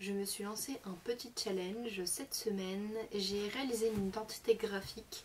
Je me suis lancé un petit challenge cette semaine. J'ai réalisé une identité graphique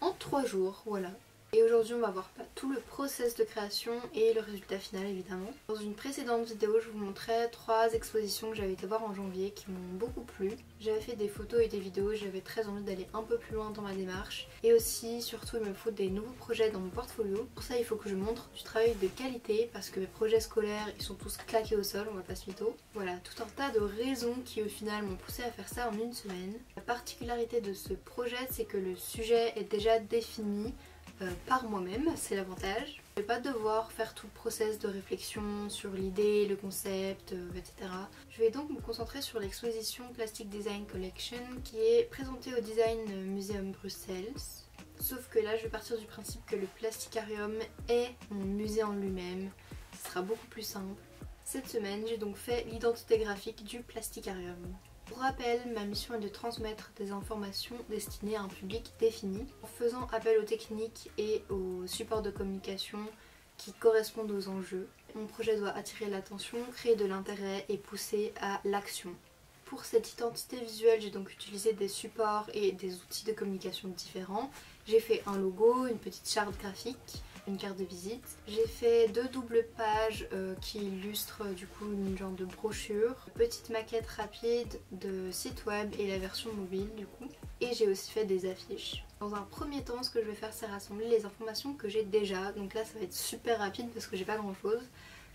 en 3 jours, voilà. Et aujourd'hui on va voir tout le process de création et le résultat final évidemment. Dans une précédente vidéo je vous montrais trois expositions que j'avais été voir en janvier qui m'ont beaucoup plu. J'avais fait des photos et des vidéos, j'avais très envie d'aller un peu plus loin dans ma démarche. Et aussi surtout il me faut des nouveaux projets dans mon portfolio. Pour ça il faut que je montre du travail de qualité parce que mes projets scolaires ils sont tous claqués au sol, on va pas se mytho. Voilà, tout un tas de raisons qui au final m'ont poussé à faire ça en une semaine. La particularité de ce projet c'est que le sujet est déjà défini euh, par moi-même, c'est l'avantage. Je vais pas devoir faire tout le process de réflexion sur l'idée, le concept, euh, etc. Je vais donc me concentrer sur l'exposition Plastic Design Collection qui est présentée au Design Museum Bruxelles. Sauf que là je vais partir du principe que le Plasticarium est mon musée en lui-même. Ce sera beaucoup plus simple. Cette semaine j'ai donc fait l'identité graphique du Plasticarium. Pour rappel, ma mission est de transmettre des informations destinées à un public défini en faisant appel aux techniques et aux supports de communication qui correspondent aux enjeux. Mon projet doit attirer l'attention, créer de l'intérêt et pousser à l'action. Pour cette identité visuelle, j'ai donc utilisé des supports et des outils de communication différents. J'ai fait un logo, une petite charte graphique, une carte de visite. J'ai fait deux doubles pages euh, qui illustrent du coup une genre de brochure, petite maquette rapide de site web et la version mobile du coup. Et j'ai aussi fait des affiches. Dans un premier temps, ce que je vais faire c'est rassembler les informations que j'ai déjà. Donc là ça va être super rapide parce que j'ai pas grand chose.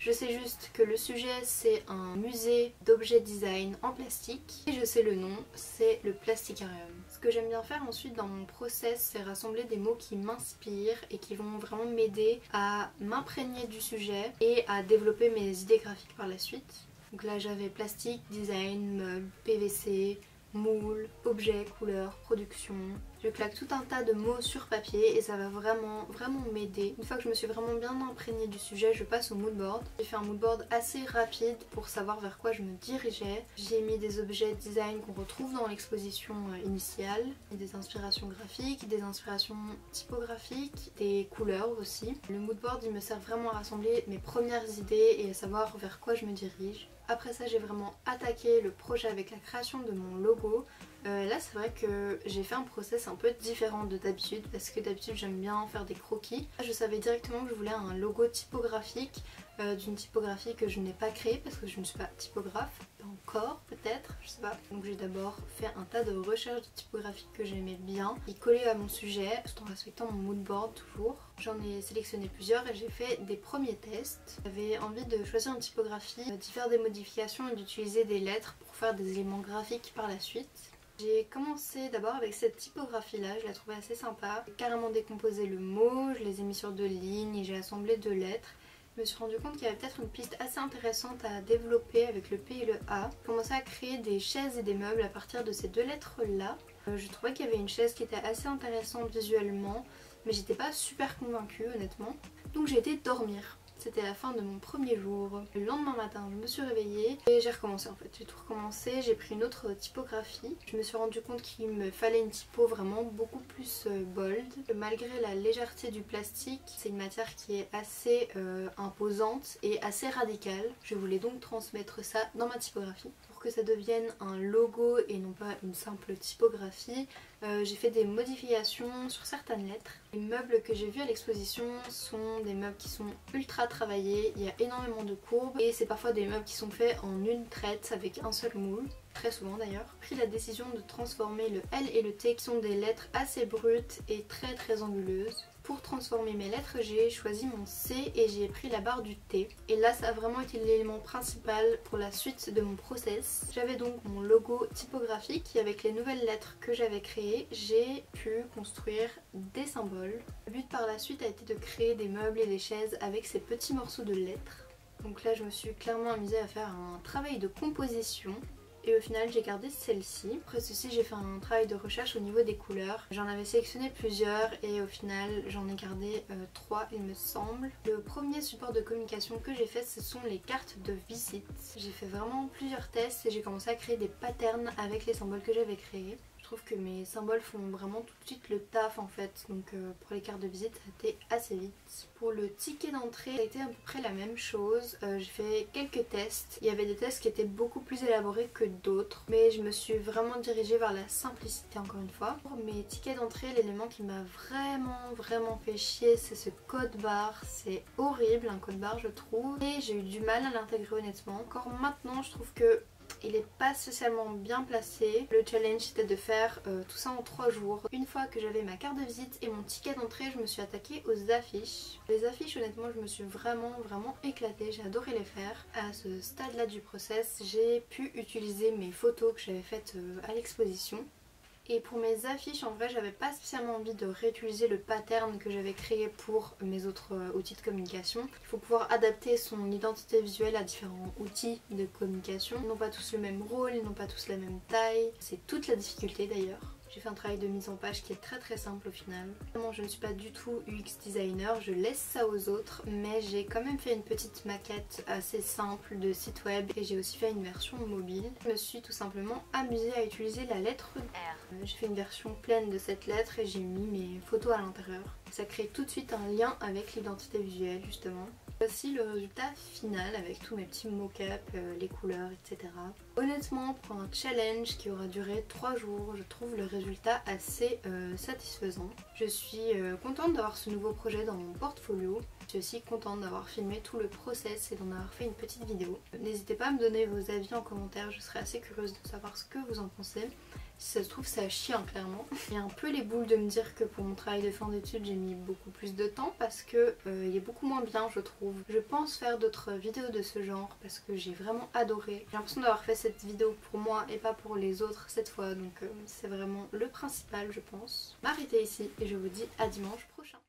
Je sais juste que le sujet c'est un musée d'objets design en plastique et je sais le nom, c'est le Plasticarium. Ce que j'aime bien faire ensuite dans mon process c'est rassembler des mots qui m'inspirent et qui vont vraiment m'aider à m'imprégner du sujet et à développer mes idées graphiques par la suite. Donc là j'avais plastique, design, meubles, PVC, moule, objet, couleur, production. Je claque tout un tas de mots sur papier et ça va vraiment vraiment m'aider. Une fois que je me suis vraiment bien imprégnée du sujet, je passe au moodboard. J'ai fait un moodboard assez rapide pour savoir vers quoi je me dirigeais. J'ai mis des objets design qu'on retrouve dans l'exposition euh, initiale, des inspirations graphiques, des inspirations typographiques, des couleurs aussi. Le moodboard il me sert vraiment à rassembler mes premières idées et à savoir vers quoi je me dirige. Après ça j'ai vraiment attaqué le projet avec la création de mon logo. Euh, là c'est vrai que j'ai fait un process un peu différent de d'habitude parce que d'habitude j'aime bien faire des croquis. Je savais directement que je voulais un logo typographique euh, d'une typographie que je n'ai pas créée parce que je ne suis pas typographe encore peut-être, je sais pas. Donc j'ai d'abord fait un tas de recherches de typographie que j'aimais bien et collé à mon sujet tout en respectant mon moodboard toujours. J'en ai sélectionné plusieurs et j'ai fait des premiers tests. J'avais envie de choisir une typographie, d'y faire des modifications et d'utiliser des lettres pour faire des éléments graphiques par la suite. J'ai commencé d'abord avec cette typographie là, je la trouvais assez sympa. J'ai carrément décomposé le mot, je les ai mis sur deux lignes et j'ai assemblé deux lettres je me suis rendu compte qu'il y avait peut-être une piste assez intéressante à développer avec le P et le A. J'ai commencé à créer des chaises et des meubles à partir de ces deux lettres là. Euh, je trouvais qu'il y avait une chaise qui était assez intéressante visuellement mais j'étais pas super convaincue honnêtement. Donc j'ai été dormir. C'était la fin de mon premier jour. Le lendemain matin, je me suis réveillée et j'ai recommencé en fait. J'ai tout recommencé, j'ai pris une autre typographie. Je me suis rendu compte qu'il me fallait une typo vraiment beaucoup plus euh, bold. Malgré la légèreté du plastique, c'est une matière qui est assez euh, imposante et assez radicale. Je voulais donc transmettre ça dans ma typographie que ça devienne un logo et non pas une simple typographie, euh, j'ai fait des modifications sur certaines lettres. Les meubles que j'ai vus à l'exposition sont des meubles qui sont ultra travaillés, il y a énormément de courbes et c'est parfois des meubles qui sont faits en une traite avec un seul moule très souvent d'ailleurs, pris la décision de transformer le L et le T qui sont des lettres assez brutes et très très anguleuses pour transformer mes lettres, j'ai choisi mon C et j'ai pris la barre du T. Et là, ça a vraiment été l'élément principal pour la suite de mon process. J'avais donc mon logo typographique et avec les nouvelles lettres que j'avais créées, j'ai pu construire des symboles. Le but par la suite a été de créer des meubles et des chaises avec ces petits morceaux de lettres. Donc là, je me suis clairement amusée à faire un travail de composition et au final j'ai gardé celle-ci. Après ceci j'ai fait un travail de recherche au niveau des couleurs. J'en avais sélectionné plusieurs et au final j'en ai gardé euh, trois il me semble. Le premier support de communication que j'ai fait ce sont les cartes de visite. J'ai fait vraiment plusieurs tests et j'ai commencé à créer des patterns avec les symboles que j'avais créés. Je trouve que mes symboles font vraiment tout de suite le taf en fait donc euh, pour les cartes de visite ça a été assez vite. Pour le ticket d'entrée ça a été à peu près la même chose, euh, j'ai fait quelques tests, il y avait des tests qui étaient beaucoup plus élaborés que d'autres. Mais je me suis vraiment dirigée vers la simplicité encore une fois. Pour mes tickets d'entrée, l'élément qui m'a vraiment vraiment fait chier c'est ce code barre. C'est horrible un code barre je trouve. Et j'ai eu du mal à l'intégrer honnêtement. Encore maintenant je trouve que il n'est pas spécialement bien placé. Le challenge c'était de faire euh, tout ça en 3 jours. Une fois que j'avais ma carte de visite et mon ticket d'entrée, je me suis attaquée aux affiches. Les affiches honnêtement je me suis vraiment vraiment éclatée, j'ai adoré les faire. À ce stade là du process, j'ai pu utiliser mes photos que j'avais faites euh, à l'exposition. Et pour mes affiches, en vrai, j'avais pas spécialement envie de réutiliser le pattern que j'avais créé pour mes autres euh, outils de communication. Il faut pouvoir adapter son identité visuelle à différents outils de communication. Ils n'ont pas tous le même rôle, ils n'ont pas tous la même taille. C'est toute la difficulté d'ailleurs. J'ai fait un travail de mise en page qui est très très simple au final. Je ne suis pas du tout UX designer, je laisse ça aux autres, mais j'ai quand même fait une petite maquette assez simple de site web et j'ai aussi fait une version mobile. Je me suis tout simplement amusée à utiliser la lettre R. J'ai fait une version pleine de cette lettre et j'ai mis mes photos à l'intérieur. Ça crée tout de suite un lien avec l'identité visuelle justement. Voici le résultat final avec tous mes petits mock-up, euh, les couleurs, etc. Honnêtement, pour un challenge qui aura duré 3 jours, je trouve le résultat assez euh, satisfaisant. Je suis euh, contente d'avoir ce nouveau projet dans mon portfolio. Je suis aussi contente d'avoir filmé tout le process et d'en avoir fait une petite vidéo. N'hésitez pas à me donner vos avis en commentaire, je serais assez curieuse de savoir ce que vous en pensez. Si ça se trouve, ça chie clairement. Il y a un peu les boules de me dire que pour mon travail de fin d'études, j'ai mis beaucoup plus de temps parce que euh, il est beaucoup moins bien, je trouve. Je pense faire d'autres vidéos de ce genre parce que j'ai vraiment adoré. J'ai l'impression d'avoir fait cette vidéo pour moi et pas pour les autres cette fois, donc euh, c'est vraiment le principal, je pense. M'arrêter ici et je vous dis à dimanche prochain.